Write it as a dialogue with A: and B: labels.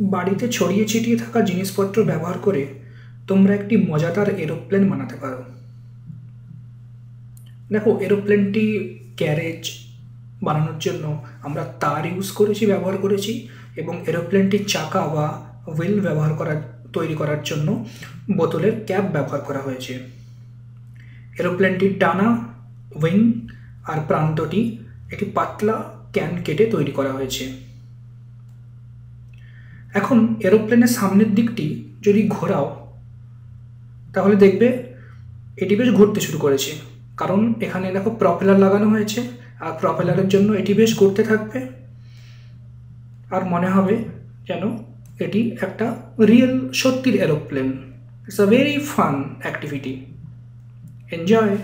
A: বাড়িতে ছড়িয়ে ছিটিয়ে থাকা জিনিসপত্র ব্যবহার করে তোমরা একটি মজাদার এরোপ্লেন বানাতে পারো। দেখো, এরোপ্লেনটি গ্যারেজ বানানোর জন্য আমরা তার ইউজ করেছি, ব্যবহার করেছি এবং এরোপ্লেনটির চাকা বা হুইল ব্যবহার করার, তৈরি করার জন্য বোতলের ক্যাপ ব্যবহার করা হয়েছে। এরোপ্লেনটির ডানা, উইং আর প্রান্তটি একটি পাতলা ক্যান কেটে তৈরি করা হয়েছে। এখন এরোপ্লেনের সামনের দিকটি যদি ঘোরাও, তাহলে দেখবে এটি বেশ ঘুরতে শুরু করেছে। কারণ এখানে দেখো প্রপেলার লাগানো হয়েছে, আর প্রপেলারের জন্য এটি বেশ ঘুরতে থাকবে। আর মনে হবে যেন এটি একটা real সত্যির aeroplane. It's a very fun activity enjoy